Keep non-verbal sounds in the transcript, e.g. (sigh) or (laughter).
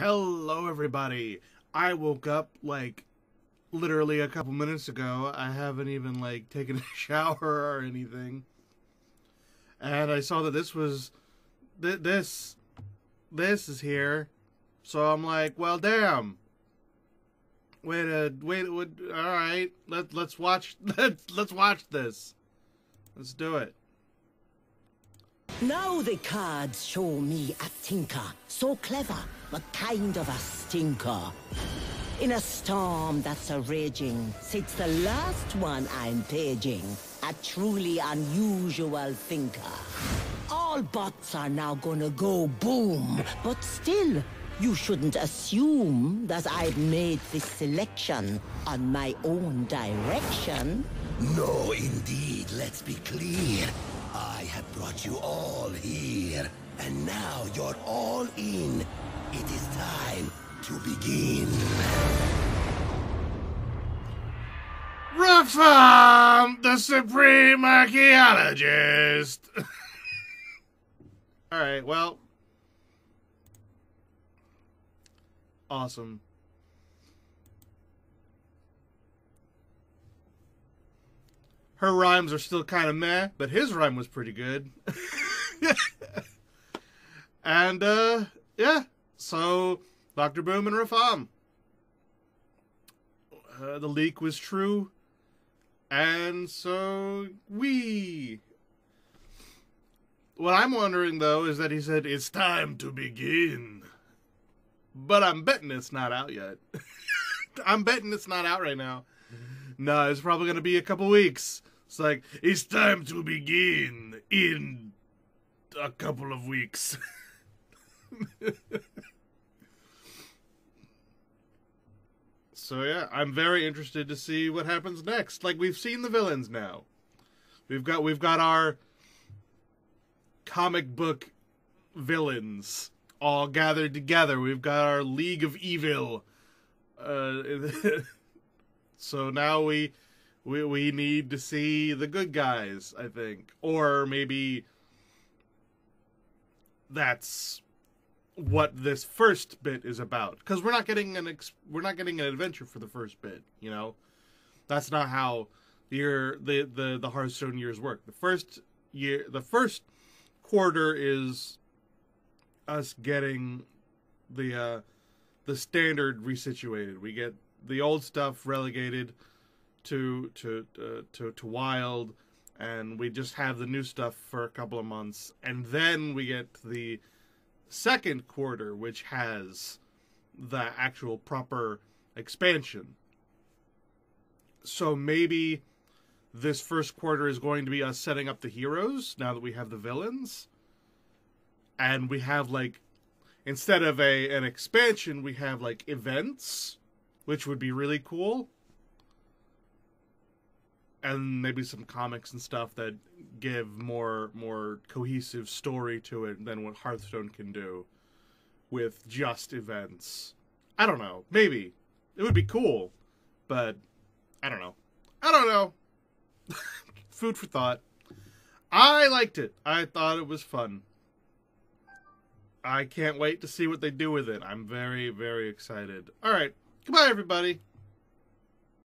Hello, everybody. I woke up like literally a couple minutes ago. I haven't even like (laughs) taken a shower or anything. And I saw that this was th- this this is here. So I'm like, well, damn. Wait a wait. all right, let let's watch. (laughs) Let's let's watch this. Let's do it. Now the cards show me a tinker, so clever, but kind of a stinker. In a storm that's a raging, sits the last one I'm paging, a truly unusual thinker. All bots are now gonna go boom, but still, you shouldn't assume that I've made this selection on my own direction. No, indeed, let's be clear. I have brought you all here, and now you're all in. It is time to begin. Rafaam the Supreme Archaeologist. (laughs) All right, well, awesome. Her rhymes are still kind of meh, but his rhyme was pretty good. (laughs) and uh yeah, so Dr. Boom and Rafaam. Uh, the leak was true. And so we. What I'm wondering though is that he said it's time to begin. But I'm betting it's not out yet. (laughs) I'm betting it's not out right now. No, it's probably going to be a couple weeks. It's like, it's time to begin in a couple of weeks. (laughs) so yeah, I'm very interested to see what happens next. Like we've seen the villains now. We've got we've got our comic book villains all gathered together. We've got our League of Evil. Uh, (laughs) so now we we we need to see the good guys, I think, or maybe that's what this first bit is about. Because we're not getting an ex- we're not getting an adventure for the first bit you know? That's not how the year the the the hearthstone years work. The first year the first quarter is us getting the uh the standard resituated. We get the old stuff relegated to to uh, to to wild and we just have the new stuff for a couple of months and then we get the second quarter, which has the actual proper expansion. So maybe this first quarter is going to be us setting up the heroes now that we have the villains. And we have like instead of a an expansion, we have like events, which would be really cool. And maybe some comics and stuff that give more more cohesive story to it than what Hearthstone can do with just events. I don't know. Maybe it would be cool, but I don't know. I don't know. (laughs) Food for thought. I liked it. I thought it was fun. I can't wait to see what they do with it. I'm very, very excited. All right. Goodbye, everybody.